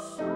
ます